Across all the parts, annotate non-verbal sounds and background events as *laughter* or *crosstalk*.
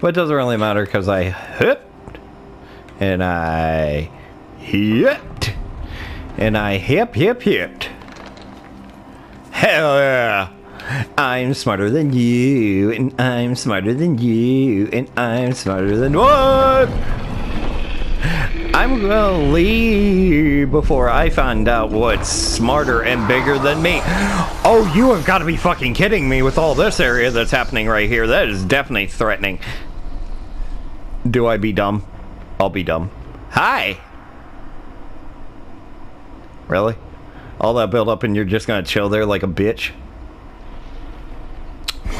But it doesn't really matter because I hit and I hit and I hip hip hit. Hell yeah! I'm smarter than you, and I'm smarter than you, and I'm smarter than what? I'm gonna leave before I find out what's smarter and bigger than me. Oh, you have got to be fucking kidding me with all this area that's happening right here. That is definitely threatening. Do I be dumb? I'll be dumb. Hi! Really? All that build up and you're just gonna chill there like a bitch?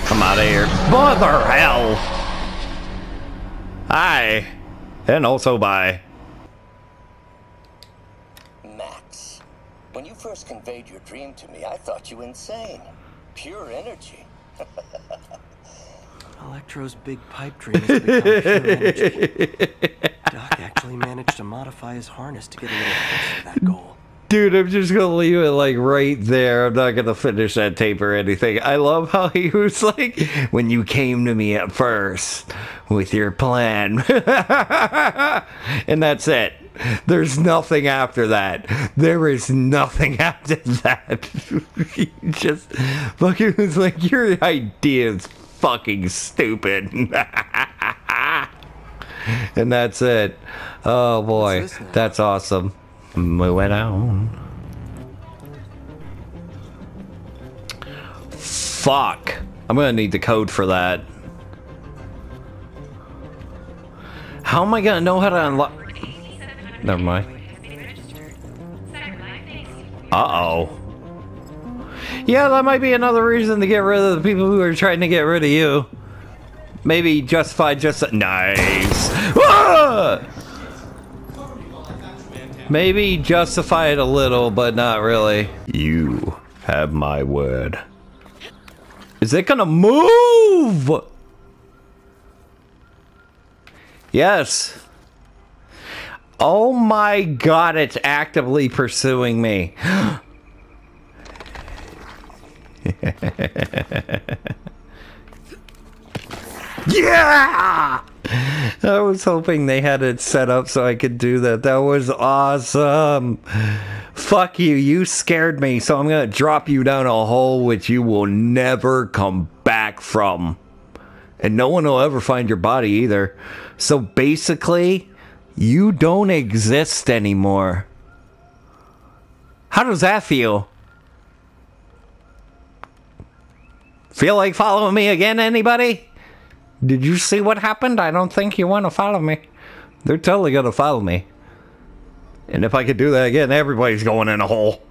I'm out of here. Mother hell! Hi! And also bye. When you first conveyed your dream to me, I thought you insane. Pure energy. *laughs* Electro's big pipe dream has become pure energy. Doc actually managed to modify his harness to get a little closer to that goal. Dude, I'm just gonna leave it like right there. I'm not gonna finish that tape or anything. I love how he was like, when you came to me at first with your plan. *laughs* and that's it. There's nothing after that. There is nothing *laughs* after that. *laughs* just fucking was like, your idea is fucking stupid. *laughs* and that's it. Oh boy, What's this now? that's awesome. Moving on. Fuck. I'm gonna need the code for that. How am I gonna know how to unlock? Never mind. Uh oh. Yeah, that might be another reason to get rid of the people who are trying to get rid of you. Maybe justify just nice. Ah! Maybe justify it a little, but not really. You have my word. Is it gonna move? Yes. Oh my god, it's actively pursuing me. *gasps* yeah! I was hoping they had it set up so I could do that. That was awesome. Fuck you. You scared me, so I'm going to drop you down a hole which you will never come back from. And no one will ever find your body either. So basically, you don't exist anymore. How does that feel? Feel like following me again, anybody? Did you see what happened? I don't think you want to follow me. They're totally going to follow me. And if I could do that again, everybody's going in a hole.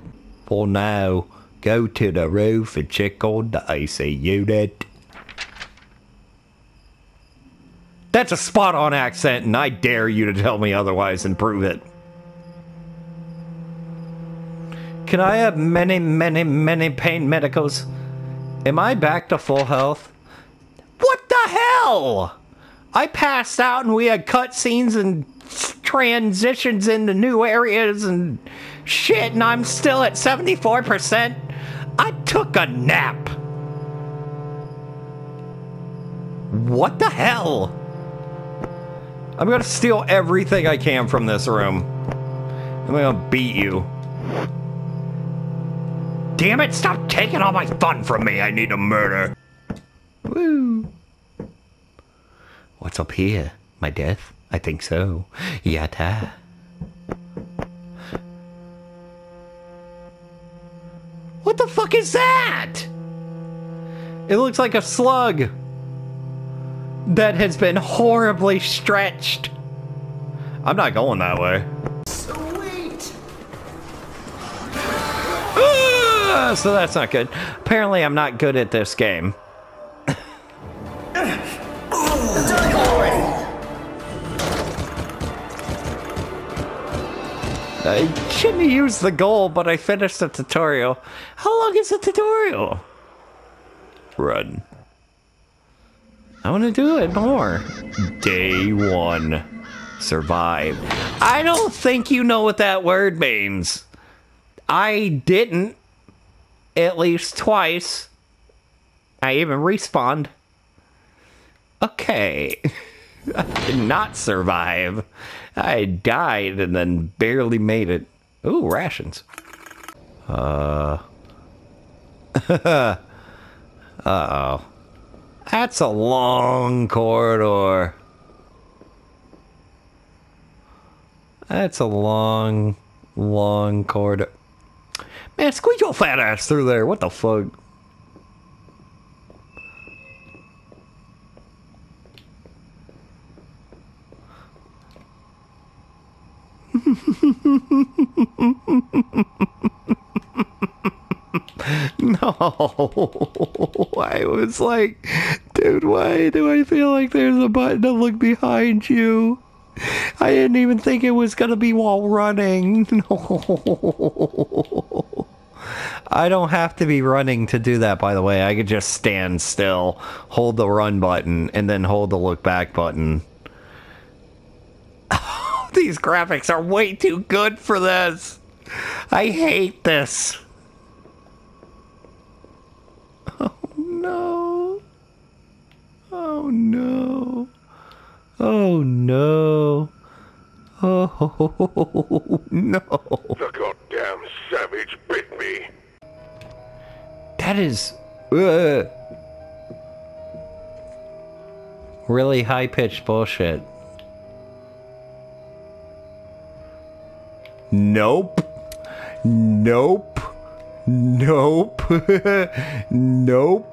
Well, now, go to the roof and check on the AC unit. That's a spot on accent, and I dare you to tell me otherwise and prove it. Can I have many, many, many pain medicals? Am I back to full health? What the hell? I passed out and we had cutscenes and transitions into new areas and shit, and I'm still at 74%. I took a nap. What the hell? I'm gonna steal everything I can from this room. I'm gonna beat you. Damn it, stop taking all my fun from me. I need a murder. Woo. What's up here? My death? I think so. Yatta. What the fuck is that? It looks like a slug that has been horribly stretched. I'm not going that way. Sweet! Ah, so that's not good. Apparently, I'm not good at this game. I shouldn't use the goal, but I finished the tutorial. How long is the tutorial? Run. I want to do it more. Day one. Survive. I don't think you know what that word means. I didn't. At least twice. I even respawned. Okay. *laughs* I did not survive. I died and then barely made it. Ooh, rations. Uh. *laughs* uh oh. That's a long corridor. That's a long, long corridor. Man, squeeze your fat ass through there. What the fuck? *laughs* no. *laughs* I was like, dude, why do I feel like there's a button to look behind you? I didn't even think it was gonna be while running. *laughs* No. I don't have to be running to do that, by the way. I could just stand still, hold the run button, and then hold the look back button. *laughs* These graphics are way too good for this. I hate this. *laughs* Oh no. Oh no. Oh no. Oh *laughs* no. The goddamn savage bit me. That is uh, really high pitched bullshit. Nope. Nope. Nope. *laughs* nope.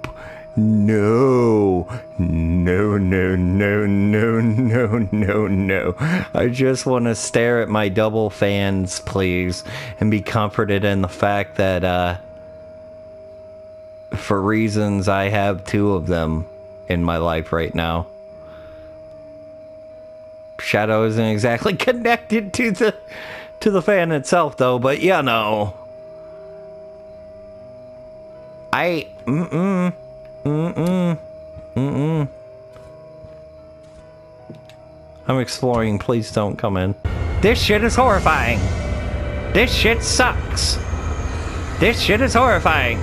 No. No, no, no, no, no, no, no. I just want to stare at my double fans, please, and be comforted in the fact that, uh, for reasons I have two of them in my life right now. Shadow isn't exactly *laughs* connected to the to the fan itself though, but you know. I mm-mm. Mm-mm. Mm-mm. I'm exploring, please don't come in. This shit is horrifying. This shit sucks. This shit is horrifying.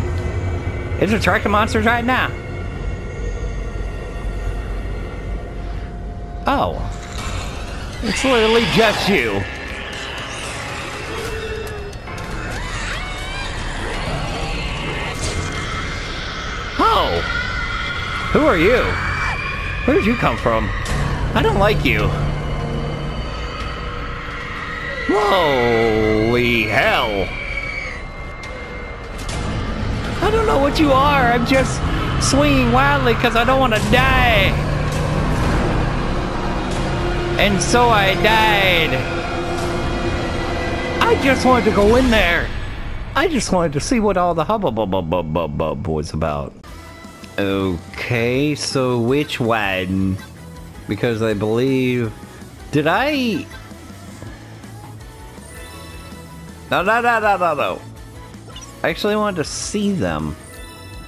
It's attracting monsters right now. Oh. It's literally just you. Who are you? Where did you come from? I don't like you. Holy hell! I don't know what you are. I'm just swinging wildly because I don't want to die. And so I died. I just wanted to go in there. I just wanted to see what all the hubbub was about. Okay, so which one? Because I believe... Did I... No, no, no, no, no, no. I actually wanted to see them.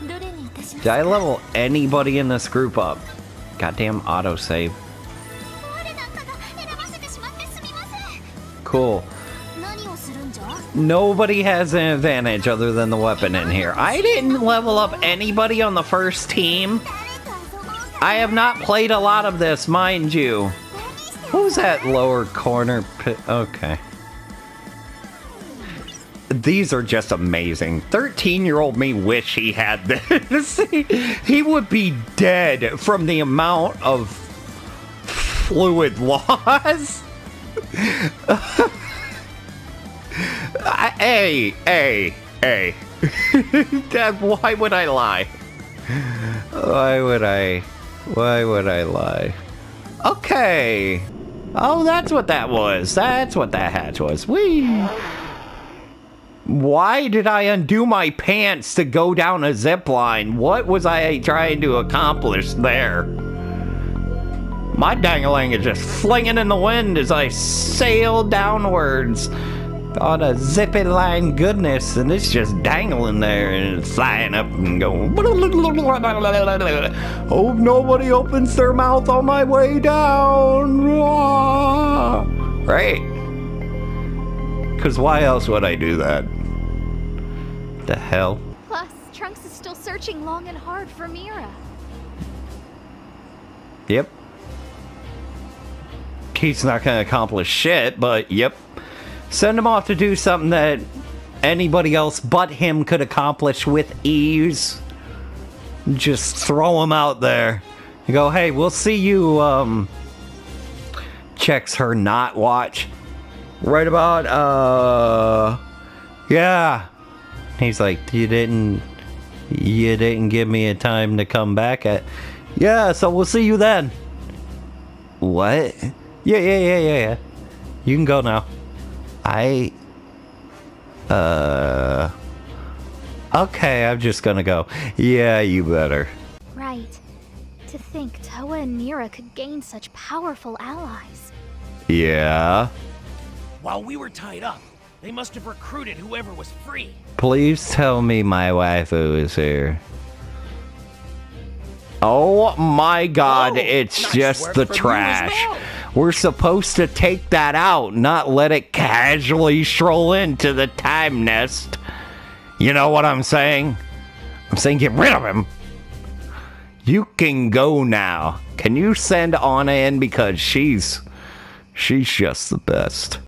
Did I level anybody in this group up? Goddamn autosave. Cool. Nobody has an advantage other than the weapon in here. I didn't level up anybody on the first team. I have not played a lot of this, mind you. Who's that lower corner? Okay. These are just amazing. 13 year old me wish he had this. *laughs* he would be dead from the amount of fluid *laughs* loss. *laughs* Hey, hey, hey. *laughs* Dad, why would I lie? Why would I? Why would I lie? Okay. Oh, that's what that was. That's what that hatch was. Whee! Why did I undo my pants to go down a zip line? What was I trying to accomplish there? My dangling is just flinging in the wind as I sail downwards on a zippy line goodness, and it's just dangling there and flying up and going. Hope nobody opens their mouth on my way down. Right? Because why else would I do that? The hell? Plus, Trunks is still searching long and hard for Mira. Yep. He's not going to accomplish shit, but yep. Send him off to do something that anybody else but him could accomplish with ease. Just throw him out there. Go, hey, we'll see you, um... Checks her not watch. Right about, uh... Yeah. He's like, you didn't... You didn't give me a time to come back at... Yeah, so we'll see you then. What? Yeah, yeah, yeah, yeah, yeah. You can go now. I... Uh... Okay, I'm just gonna go. Yeah, you better. Right. To think Towa and Mira could gain such powerful allies. Yeah. While we were tied up, they must have recruited whoever was free. Please tell me my waifu is here. Oh my god, Oh, it's nice just work the from you as trash. We're supposed to take that out, not let it casually stroll into the time nest. You know what I'm saying? I'm saying get rid of him. You can go now. Can you send Anna in because she's she's just the best.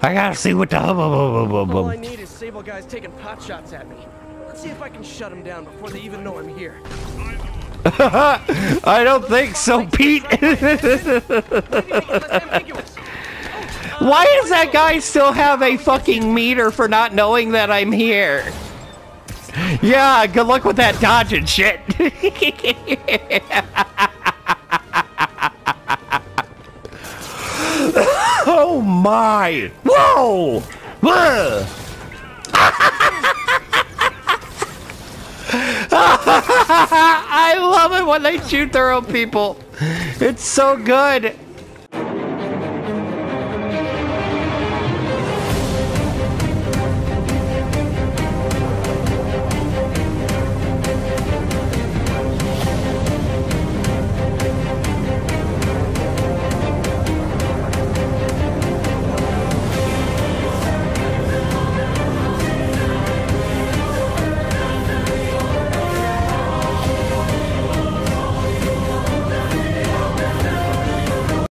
I gotta see what the hub All I need is Sable guys taking pot shots at me. Let's see if I can shut them down before they even know I'm here. *laughs* I don't think so, Pete. Maybe make it less ambiguous. Why does that guy still have a fucking meter for not knowing that I'm here? Yeah, good luck with that dodging shit. *laughs* oh my! Whoa! *laughs* Whoa! *laughs* I love it when they shoot their own people. It's so good.